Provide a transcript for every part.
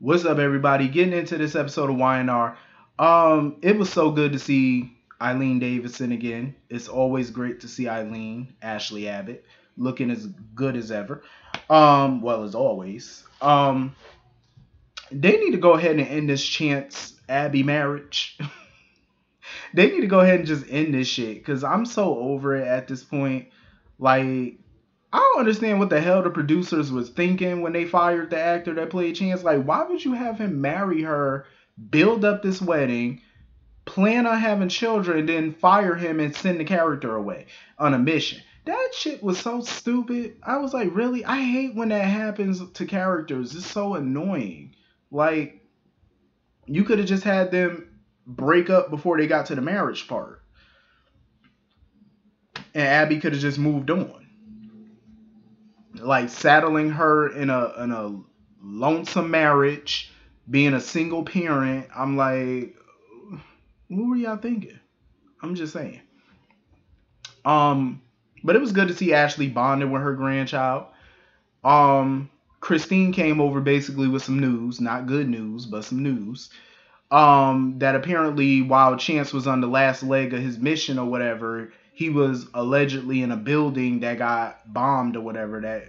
What's up, everybody? Getting into this episode of YNR. Um, it was so good to see Eileen Davidson again. It's always great to see Eileen, Ashley Abbott, looking as good as ever. Um, well as always. Um, they need to go ahead and end this Chance Abby marriage. they need to go ahead and just end this shit because I'm so over it at this point. Like, I don't understand what the hell the producers was thinking when they fired the actor that played Chance. Like, why would you have him marry her, build up this wedding, plan on having children, then fire him and send the character away on a mission? That shit was so stupid. I was like, really? I hate when that happens to characters. It's so annoying. Like, you could have just had them break up before they got to the marriage part. And Abby could have just moved on. Like saddling her in a in a lonesome marriage, being a single parent. I'm like, what were y'all thinking? I'm just saying. Um, but it was good to see Ashley bonding with her grandchild. Um, Christine came over basically with some news, not good news, but some news. Um, that apparently while Chance was on the last leg of his mission or whatever, he was allegedly in a building that got bombed or whatever that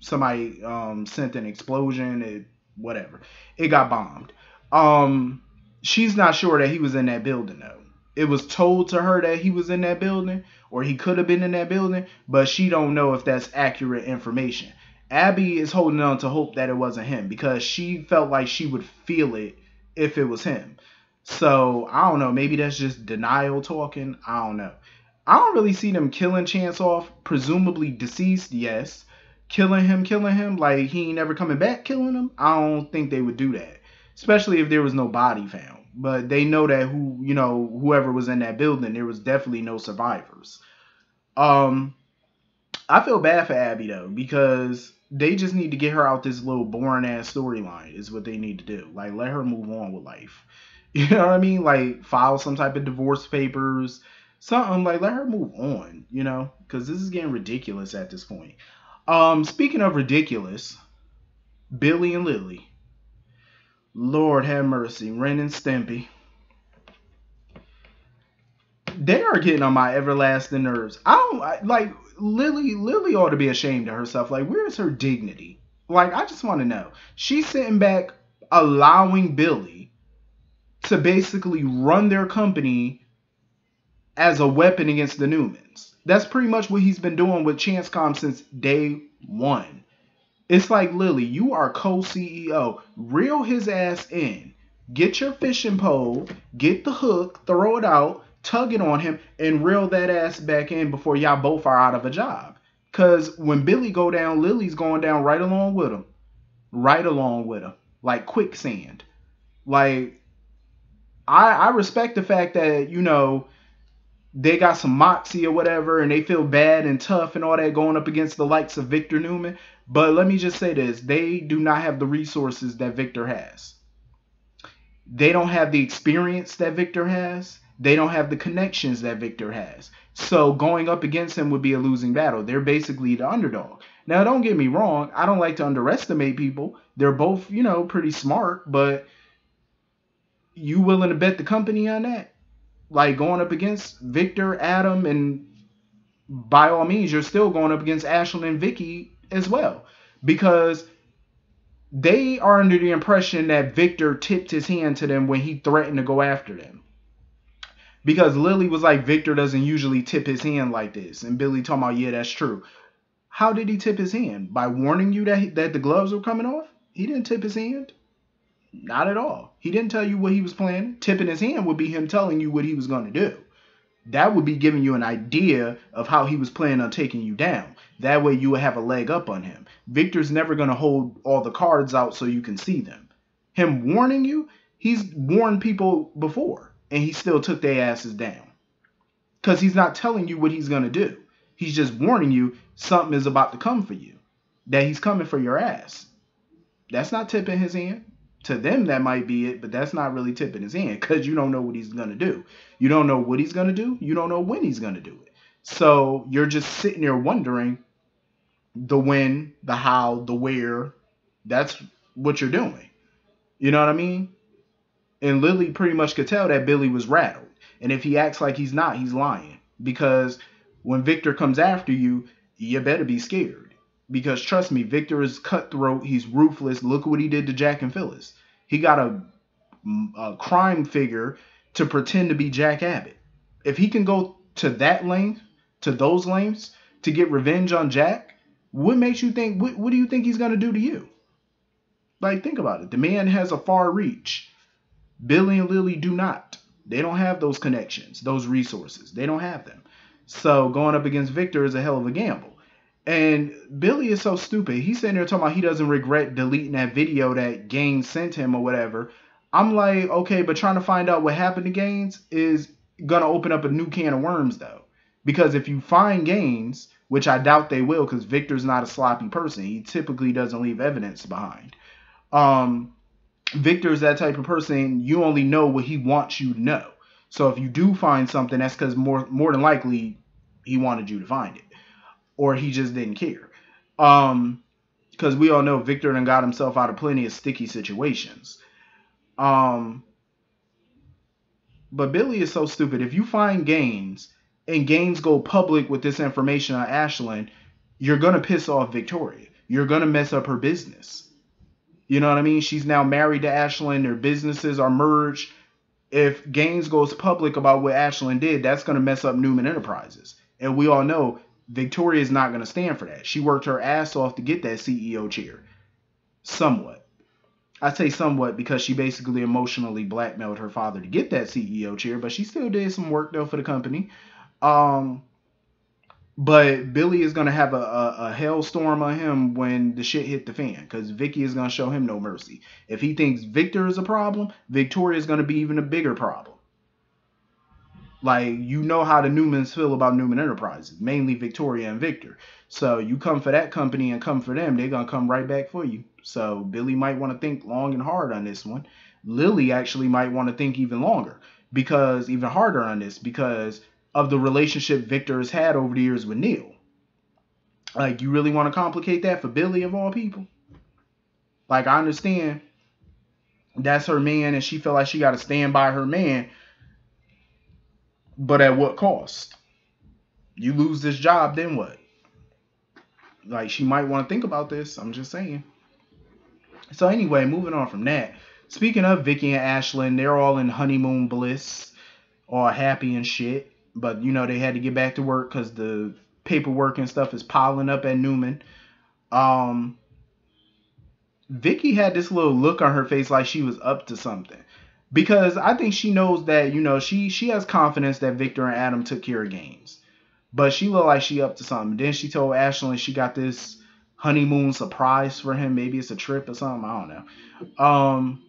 somebody um sent an explosion, it whatever. It got bombed. Um she's not sure that he was in that building though. It was told to her that he was in that building or he could have been in that building, but she don't know if that's accurate information. Abby is holding on to hope that it wasn't him because she felt like she would feel it if it was him. So I don't know. Maybe that's just denial talking. I don't know. I don't really see them killing Chance off. Presumably deceased, yes. Killing him, killing him, like he ain't never coming back killing him. I don't think they would do that. Especially if there was no body found. But they know that who, you know, whoever was in that building, there was definitely no survivors. Um I feel bad for Abby though, because they just need to get her out this little boring ass storyline is what they need to do. Like let her move on with life. You know what I mean? Like file some type of divorce papers, something like let her move on, you know? Cuz this is getting ridiculous at this point. Um speaking of ridiculous, Billy and Lily. Lord have mercy, Ren and Stimpy. They are getting on my everlasting nerves. I don't I, like Lily. Lily ought to be ashamed of herself. Like, where's her dignity? Like, I just want to know. She's sitting back, allowing Billy to basically run their company as a weapon against the Newmans. That's pretty much what he's been doing with ChanceCom since day one. It's like Lily, you are co-CEO. Reel his ass in. Get your fishing pole, get the hook, throw it out, tug it on him, and reel that ass back in before y'all both are out of a job. Cause when Billy go down, Lily's going down right along with him. Right along with him. Like quicksand. Like I I respect the fact that, you know, they got some moxie or whatever and they feel bad and tough and all that going up against the likes of Victor Newman. But let me just say this they do not have the resources that Victor has. They don't have the experience that Victor has. They don't have the connections that Victor has. So going up against him would be a losing battle. They're basically the underdog. Now, don't get me wrong. I don't like to underestimate people. They're both, you know, pretty smart, but you willing to bet the company on that? Like going up against Victor, Adam, and by all means, you're still going up against Ashley and Vicky as well. Because they are under the impression that Victor tipped his hand to them when he threatened to go after them. Because Lily was like, Victor doesn't usually tip his hand like this. And Billy talking about, yeah, that's true. How did he tip his hand? By warning you that, he, that the gloves were coming off? He didn't tip his hand. Not at all. He didn't tell you what he was planning. Tipping his hand would be him telling you what he was going to do. That would be giving you an idea of how he was planning on taking you down. That way you would have a leg up on him. Victor's never going to hold all the cards out so you can see them. Him warning you, he's warned people before and he still took their asses down. Because he's not telling you what he's going to do. He's just warning you something is about to come for you. That he's coming for your ass. That's not tipping his hand. To them, that might be it, but that's not really tipping his hand because you don't know what he's going to do. You don't know what he's going to do. You don't know when he's going to do it. So you're just sitting there wondering the when, the how, the where. That's what you're doing. You know what I mean? And Lily pretty much could tell that Billy was rattled. And if he acts like he's not, he's lying. Because when Victor comes after you, you better be scared. Because trust me, Victor is cutthroat. He's ruthless. Look what he did to Jack and Phyllis. He got a, a crime figure to pretend to be Jack Abbott. If he can go to that length, to those lengths, to get revenge on Jack, what makes you think, what, what do you think he's going to do to you? Like, think about it. The man has a far reach. Billy and Lily do not. They don't have those connections, those resources. They don't have them. So going up against Victor is a hell of a gamble. And Billy is so stupid. He's sitting there talking about he doesn't regret deleting that video that Gaines sent him or whatever. I'm like, okay, but trying to find out what happened to Gaines is gonna open up a new can of worms though. Because if you find Gaines, which I doubt they will, because Victor's not a sloppy person. He typically doesn't leave evidence behind. Um, Victor's that type of person. You only know what he wants you to know. So if you do find something, that's because more more than likely he wanted you to find it, or he just didn't care. Um, because we all know Victor done got himself out of plenty of sticky situations. Um, but Billy is so stupid. If you find Gaines and Gaines go public with this information on Ashland, you're gonna piss off Victoria. You're gonna mess up her business. You know what I mean? She's now married to Ashland. Their businesses are merged if Gaines goes public about what Ashland did, that's going to mess up Newman Enterprises. And we all know Victoria is not going to stand for that. She worked her ass off to get that CEO chair. Somewhat. I say somewhat because she basically emotionally blackmailed her father to get that CEO chair, but she still did some work though for the company. Um, but Billy is gonna have a, a, a hailstorm on him when the shit hit the fan, because Vicky is gonna show him no mercy. If he thinks Victor is a problem, Victoria is gonna be even a bigger problem. Like you know how the Newmans feel about Newman Enterprises, mainly Victoria and Victor. So you come for that company and come for them, they're gonna come right back for you. So Billy might want to think long and hard on this one. Lily actually might want to think even longer because even harder on this because of the relationship Victor has had over the years with Neil. Like, you really want to complicate that for Billy of all people? Like, I understand that's her man and she felt like she got to stand by her man, but at what cost? You lose this job, then what? Like, she might want to think about this. I'm just saying. So, anyway, moving on from that. Speaking of Vicky and Ashland, they're all in honeymoon bliss, all happy and shit but you know they had to get back to work because the paperwork and stuff is piling up at Newman. Um, Vicky had this little look on her face like she was up to something because I think she knows that you know she she has confidence that Victor and Adam took care of Gaines, but she looked like she up to something. Then she told Ashland she got this honeymoon surprise for him. Maybe it's a trip or something. I don't know. Um,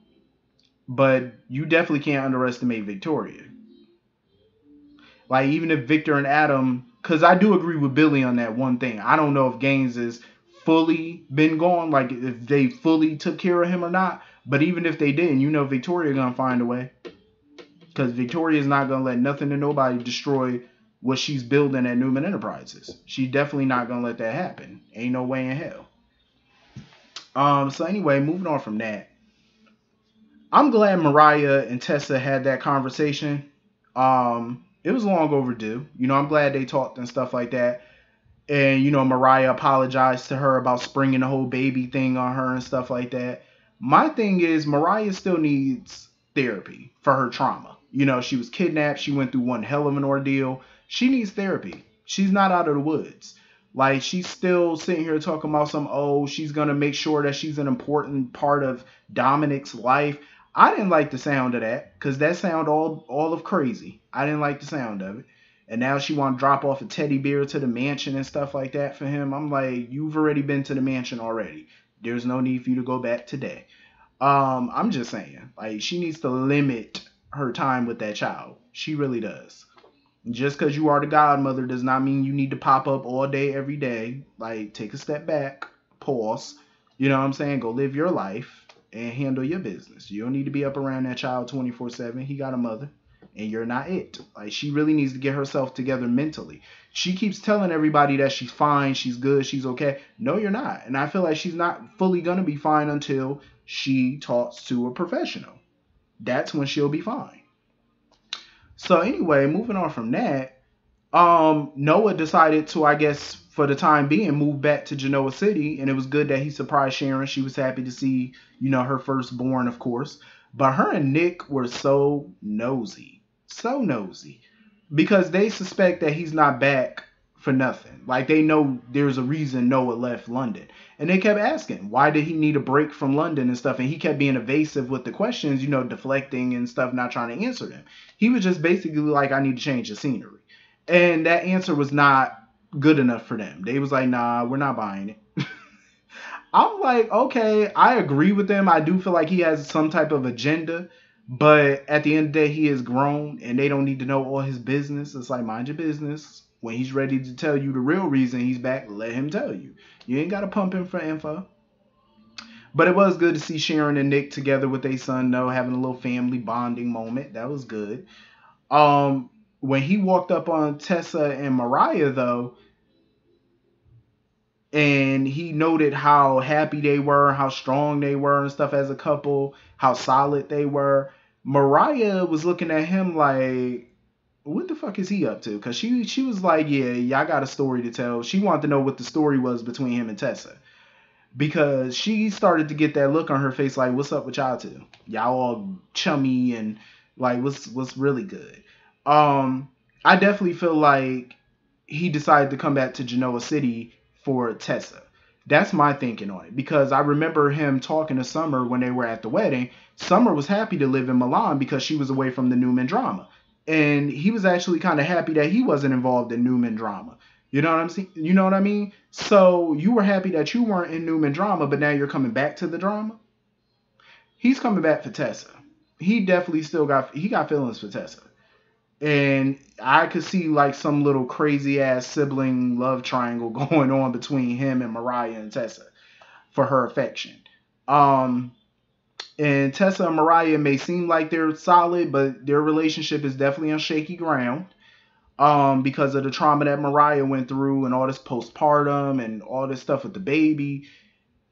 but you definitely can't underestimate Victoria. Like even if Victor and Adam, because I do agree with Billy on that one thing. I don't know if Gaines is fully been gone, like if they fully took care of him or not. But even if they didn't, you know Victoria gonna find a way. Because Victoria's not gonna let nothing and nobody destroy what she's building at Newman Enterprises. She definitely not gonna let that happen. Ain't no way in hell. Um. So anyway, moving on from that. I'm glad Mariah and Tessa had that conversation. Um, it was long overdue. You know, I'm glad they talked and stuff like that. And you know, Mariah apologized to her about springing the whole baby thing on her and stuff like that. My thing is, Mariah still needs therapy for her trauma. You know, she was kidnapped. She went through one hell of an ordeal. She needs therapy. She's not out of the woods. Like she's still sitting here talking about some oh she's gonna make sure that she's an important part of Dominic's life. I didn't like the sound of that because that sound all all of crazy. I didn't like the sound of it. And now she want to drop off a teddy bear to the mansion and stuff like that for him. I'm like, you've already been to the mansion already. There's no need for you to go back today. Um, I'm just saying, like, she needs to limit her time with that child. She really does. Just because you are the godmother does not mean you need to pop up all day, every day. Like, take a step back, pause. You know what I'm saying? Go live your life and handle your business. You don't need to be up around that child 24 7. He got a mother, and you're not it. Like, she really needs to get herself together mentally. She keeps telling everybody that she's fine, she's good, she's okay. No, you're not. And I feel like she's not fully going to be fine until she talks to a professional. That's when she'll be fine. So anyway, moving on from that, um, Noah decided to, I guess, for the time being, move back to Genoa City, and it was good that he surprised Sharon. She was happy to see, you know, her firstborn, of course. But her and Nick were so nosy, so nosy, because they suspect that he's not back for nothing. Like they know there's a reason Noah left London. And they kept asking, why did he need a break from London and stuff? And he kept being evasive with the questions, you know, deflecting and stuff, not trying to answer them. He was just basically like, I need to change the scenery. And that answer was not good enough for them. They was like, nah, we're not buying it. I'm like, okay, I agree with them. I do feel like he has some type of agenda, but at the end of the day, he is grown and they don't need to know all his business. It's like, mind your business. When he's ready to tell you the real reason he's back, let him tell you. You ain't got to pump him for info. But it was good to see Sharon and Nick together with their son, though, having a little family bonding moment. That was good. Um, when he walked up on Tessa and Mariah, though, and he noted how happy they were, how strong they were, and stuff as a couple, how solid they were. Mariah was looking at him like, what the fuck is he up to? Because she she was like, yeah, I got a story to tell. She wanted to know what the story was between him and Tessa. Because she started to get that look on her face like, what's up with y'all two? Y'all all chummy and like what's what's really good. Um, I definitely feel like he decided to come back to Genoa City for Tessa. That's my thinking on it because I remember him talking to Summer when they were at the wedding. Summer was happy to live in Milan because she was away from the Newman drama and he was actually kind of happy that he wasn't involved in Newman drama. You know what I'm saying? You know what I mean? So you were happy that you weren't in Newman drama, but now you're coming back to the drama. He's coming back for Tessa. He definitely still got he got feelings for Tessa, and I could see like some little crazy ass sibling love triangle going on between him and Mariah and Tessa for her affection. Um, and Tessa and Mariah may seem like they're solid, but their relationship is definitely on shaky ground um, because of the trauma that Mariah went through and all this postpartum and all this stuff with the baby.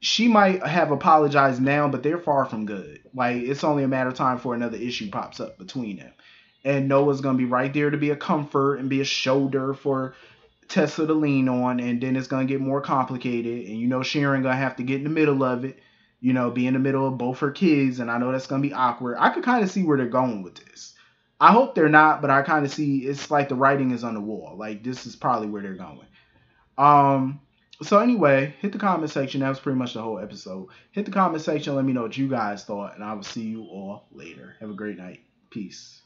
She might have apologized now, but they're far from good. Like it's only a matter of time for another issue pops up between them. And Noah's gonna be right there to be a comfort and be a shoulder for Tessa to lean on, and then it's gonna get more complicated. And you know Sharon gonna have to get in the middle of it you know, be in the middle of both her kids, and I know that's gonna be awkward. I could kind of see where they're going with this. I hope they're not, but I kind of see it's like the writing is on the wall. Like this is probably where they're going. Um. So anyway, hit the comment section. That was pretty much the whole episode. Hit the comment section. Let me know what you guys thought, and I will see you all later. Have a great night. Peace.